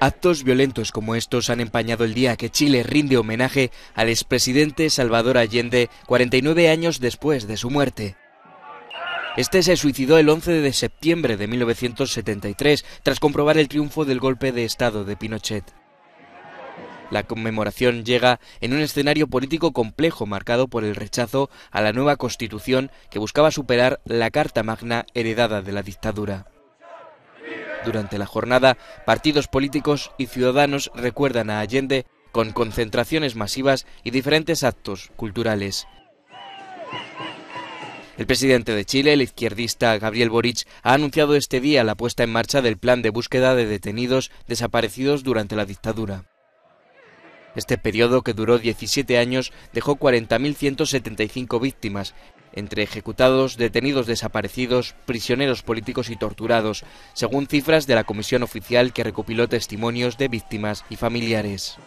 Actos violentos como estos han empañado el día que Chile rinde homenaje al expresidente Salvador Allende 49 años después de su muerte. Este se suicidó el 11 de septiembre de 1973 tras comprobar el triunfo del golpe de Estado de Pinochet. La conmemoración llega en un escenario político complejo marcado por el rechazo a la nueva constitución que buscaba superar la Carta Magna heredada de la dictadura. Durante la jornada, partidos políticos y ciudadanos recuerdan a Allende con concentraciones masivas y diferentes actos culturales. El presidente de Chile, el izquierdista Gabriel Boric, ha anunciado este día la puesta en marcha del plan de búsqueda de detenidos desaparecidos durante la dictadura. Este periodo, que duró 17 años, dejó 40.175 víctimas, entre ejecutados, detenidos desaparecidos, prisioneros políticos y torturados, según cifras de la comisión oficial que recopiló testimonios de víctimas y familiares.